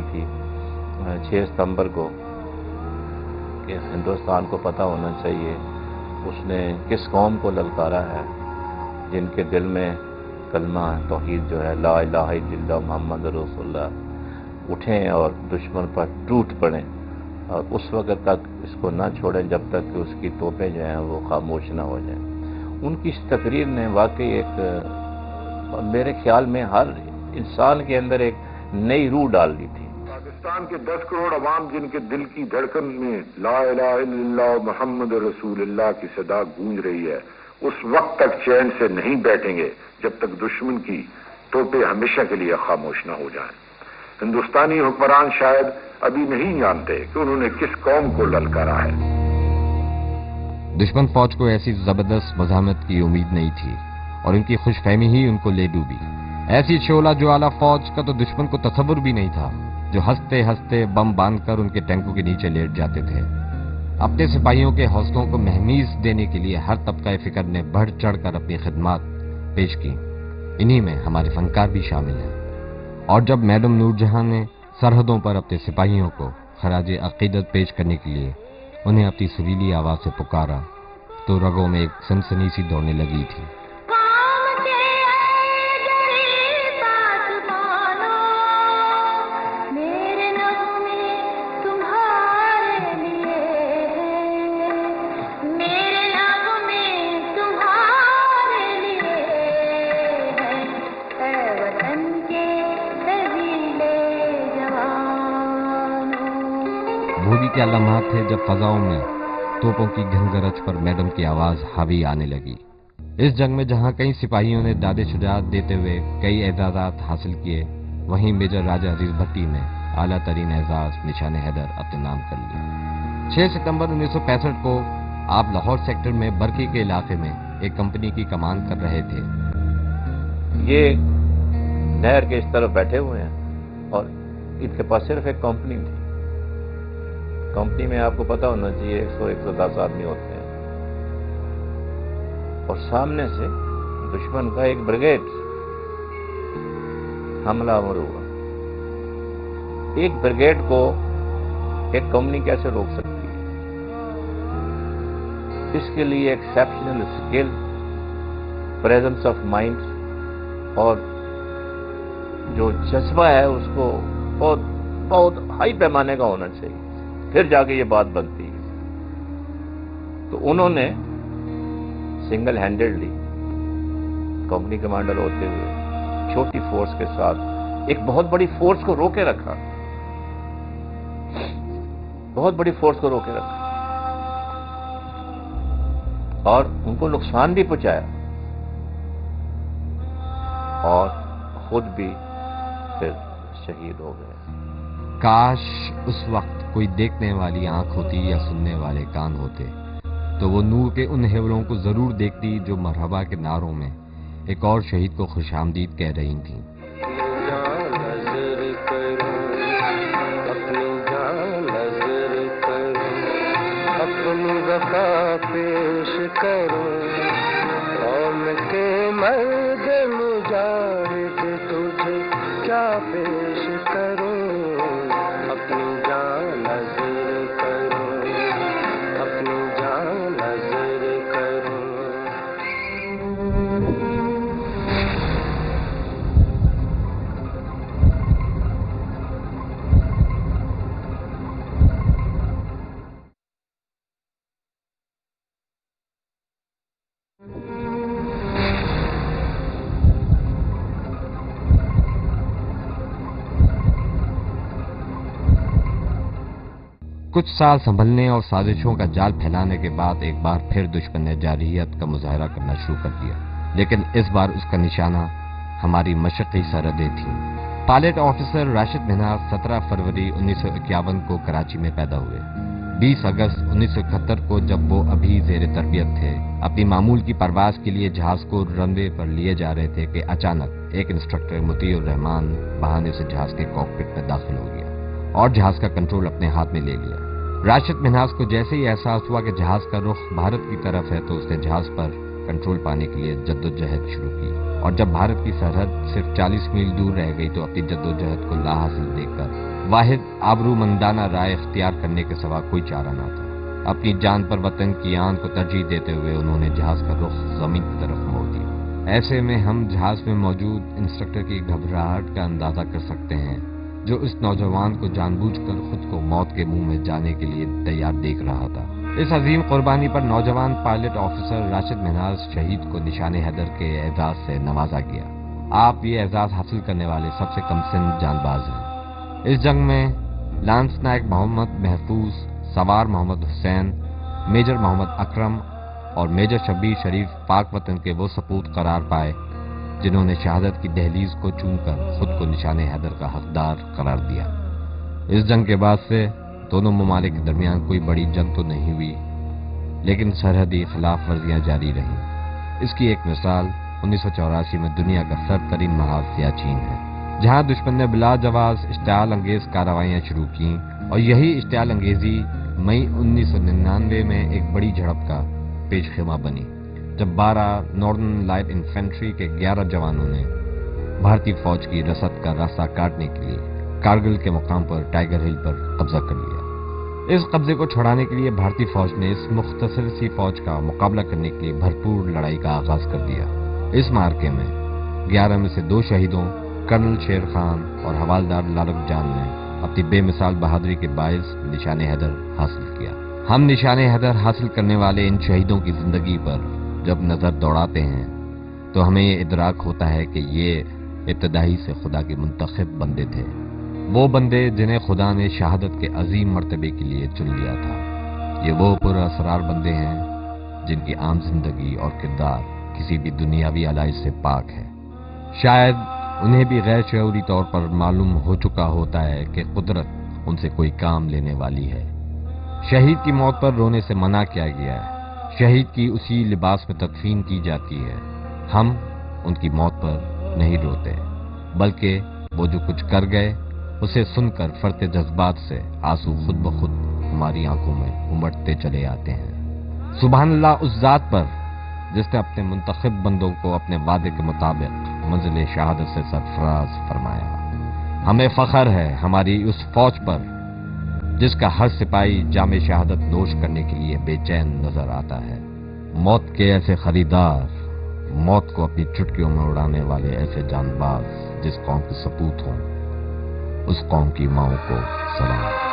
کی تھی۔ چھ ستمبر کو کہ ہندوستان کو پتہ ہونا چاہیے اس نے کس قوم کو للکارا ہے جن کے دل میں کلمہ توحید جو ہے، لا الہ الا اللہ محمد رسول اللہ اٹھیں اور دشمن پر ٹوٹ پڑیں۔ اور اس وقت تک اس کو نہ چھوڑیں جب تک کہ اس کی توپیں جو ہیں وہ خاموش نہ ہو جائیں۔ ان کی اس تقریر نے واقعی ایک میرے خیال میں ہر انسان کے اندر ایک نئی روح ڈال دی تھی۔ پاکستان کے دس کروڑ عوام جن کے دل کی دھڑکن میں لا الہ الا اللہ محمد رسول اللہ کی صدا گونج رہی ہے، اس وقت تک چین سے نہیں بیٹھیں گے جب تک دشمن کی توپے ہمیشہ کے لیے خاموش نہ ہو جائیں۔ ہندوستانی حکمران شاید ابھی نہیں جانتے کہ انہوں نے کس قوم کو للکارا ہے۔ دشمن فوج کو ایسی زبردست مزاحمت کی امید نہیں تھی اور ان کی خوش فہمی ہی ان کو لے ڈوبی۔ ایسی شولا جو اعلیٰ فوج کا تو دشمن کو تصور بھی نہیں تھا۔ جو ہنستے ہنستے بم باندھ کر ان کے ٹینکوں کے نیچے لیٹ جاتے تھے۔ اپنے سپاہیوں کے حوصلوں کو مہمیز دینے کے لیے ہر طبقہ فکر نے بڑھ چڑھ کر اپنی خدمات پیش کی انہی میں ہمارے فنکار بھی شامل ہیں۔ اور جب میڈم نور جہاں نے سرحدوں پر اپنے سپاہیوں کو خراج عقیدت پیش کرنے کے لیے انہیں اپنی سریلی آواز سے پکارا، تو رگوں میں ایک سنسنی سی دوڑنے لگی تھی۔ کیا لمحات تھے جب فضاؤں میں توپوں کی گھنگرچ پر میڈم کی آواز حاوی آنے لگی۔ اس جنگ میں جہاں کئی سپاہیوں نے داد شجاعت دیتے ہوئے کئی اعزازات حاصل کیے، وہیں میجر راجا عزیز بھٹی نے اعلیٰ ترین اعزاز نشان حیدر اپنے نام کر لیا۔ چھ ستمبر انیس سو پینسٹھ کو آپ لاہور سیکٹر میں برقی کے علاقے میں ایک کمپنی کی کمان کر رہے تھے۔ یہ نہر کے اس طرف بیٹھے ہوئے ہیں اور ان کے پاس صرف ایک کمپنی تھی۔ کمپنی میں آپ کو پتا ہونا چاہیے، ایک سو ایک سو دس آدمی ہوتے ہیں۔ اور سامنے سے دشمن کا ایک بریگیڈ حملہ آور ہوا۔ ایک بریگیڈ کو ایک کمپنی کیسے روک سکتی ہے؟ اس کے لیے exceptional skill presence of mind اور جو جذبہ ہے، اس کو بہت بہت ہائی پیمانے کا ہونا چاہیے۔ پھر جا کے یہ بات بنتی۔ تو انہوں نے سنگل ہینڈیڈلی کمپنی کمانڈر ہوتے ہوئے چھوٹی فورس کے ساتھ ایک بہت بڑی فورس کو روکے رکھا۔ بہت بڑی فورس کو روکے رکھا۔ اور ان کو نقصان بھی پہنچایا۔ اور خود بھی پھر شہید ہو گئے۔ کاش اس وقت کوئی دیکھنے والی آنکھ ہوتی یا سننے والے کان ہوتے، تو وہ نور کے ان ہیوروں کو ضرور دیکھتی جو مرحبا کے ناروں میں ایک اور شہید کو خوش آمدید کہہ رہی تھیں۔ پیش کرو، قوم کے مرد کچھ سال سنبھلنے اور سازشوں کا جال پھیلانے کے بعد ایک بار پھر دشمن نے جارحیت کا مظاہرہ کرنا شروع کر دیا۔ لیکن اس بار اس کا نشانہ ہماری مشقی سرحدیں تھیں۔ پائلٹ آفیسر راشد میناز سترہ فروری انیس سو اکیاون کو کراچی میں پیدا ہوئے۔ بیس اگست انیس سو اکہتر کو جب وہ ابھی زیر تربیت تھے، اپنی معمول کی پرواز کے لیے جہاز کو رن وے پر لیے جا رہے تھے کہ اچانک ایک انسٹرکٹر مطیع الرحمان بہانے سے جہاز کے کاکپٹ میں داخل ہو گیا۔ اور جہاز کا کنٹرول اپنے ہاتھ میں لے لیا۔ راشد مناز کو جیسے ہی احساس ہوا کہ جہاز کا رخ بھارت کی طرف ہے تو اس نے جہاز پر کنٹرول پانے کے لیے جد و جہد شروع کی۔ اور جب بھارت کی سرحد صرف چالیس میل دور رہ گئی تو اپنی جدوجہد کو لا حاصل دیکھ کر واحد آبرو مندانہ رائے اختیار کرنے کے سوا کوئی چارہ نہ تھا۔ اپنی جان پر وطن کی آن کو ترجیح دیتے ہوئے انہوں نے جہاز کا رخ زمین کی طرف موڑ دیا۔ ایسے میں ہم جہاز میں موجود انسٹرکٹر کی گھبراہٹ کا اندازہ کر سکتے ہیں۔ جو اس نوجوان کو جان بوجھ کر خود کو موت کے منہ میں جانے کے لیے تیار دیکھ رہا تھا۔ اس عظیم قربانی پر نوجوان پائلٹ آفیسر راشد مہناز شہید کو نشان حیدر کے اعزاز سے نوازا گیا۔ آپ یہ اعزاز حاصل کرنے والے سب سے کم سن جان باز ہیں۔ اس جنگ میں لانس نائک محمد محفوظ، سوار محمد حسین، میجر محمد اکرم اور میجر شبیر شریف پاک وطن کے وہ سپوت قرار پائے۔ جنہوں نے شہادت کی دہلیز کو چون کر خود کو نشان حیدر کا حقدار قرار دیا۔ اس جنگ کے بعد سے دونوں ممالک کے درمیان کوئی بڑی جنگ تو نہیں ہوئی، لیکن سرحدی خلاف ورزیاں جاری رہیں۔ اس کی ایک مثال انیس سو چوراسی میں دنیا کا سر ترین محاذ سیاچین ہے، جہاں دشمن نے بلا جواز اشتعال انگیز کارروائیاں شروع کیں۔ اور یہی اشتعال انگیزی مئی انیس سو ننانوے میں ایک بڑی جھڑپ کا پیش خیمہ بنی۔ جب بارہ نارڈن لائٹ انفینٹری کے گیارہ جوانوں نے بھارتی فوج کی رسد کا راستہ کاٹنے کے لیے کارگل کے مقام پر ٹائیگر ہل پر قبضہ کر لیا۔ اس قبضے کو چھڑانے کے لیے بھارتی فوج نے اس مختصر سی فوج کا مقابلہ کرنے کے لیے بھرپور لڑائی کا آغاز کر دیا۔ اس مارکے میں گیارہ میں سے دو شہیدوں، کرنل شیر خان اور حوالدار لالک جان نے اپنی بے مثال بہادری کے باعث نشان حیدر حاصل کیا۔ ہم نشان حیدر حاصل کرنے والے ان شہیدوں کی زندگی پر جب نظر دوڑاتے ہیں، تو ہمیں یہ ادراک ہوتا ہے کہ یہ ابتدائی سے خدا کے منتخب بندے تھے۔ وہ بندے جنہیں خدا نے شہادت کے عظیم مرتبے کے لیے چن لیا تھا۔ یہ وہ پر اسرار بندے ہیں جن کی عام زندگی اور کردار کسی بھی دنیاوی علائش سے پاک ہے۔ شاید انہیں بھی غیر شعوری طور پر معلوم ہو چکا ہوتا ہے کہ قدرت ان سے کوئی کام لینے والی ہے۔ شہید کی موت پر رونے سے منع کیا گیا ہے۔ شہید کی اسی لباس میں تدفین کی جاتی ہے۔ ہم ان کی موت پر نہیں روتے، بلکہ وہ جو کچھ کر گئے، اسے سن کر فرتے جذبات سے آنسو خود بخود ہماری آنکھوں میں امٹتے چلے آتے ہیں۔ سبحان اللہ، اس ذات پر جس نے اپنے منتخب بندوں کو اپنے وعدے کے مطابق منزل شہادت سے سرفراز فرمایا۔ ہمیں فخر ہے، ہماری اس فوج پر جس کا ہر سپاہی جامع شہادت نوش کرنے کے لیے بے چین نظر آتا ہے۔ موت کے ایسے خریدار، موت کو اپنی چٹکیوں میں اڑانے والے ایسے جان باز جس قوم کے سپوت ہوں، اس قوم کی ماؤں کو سلام۔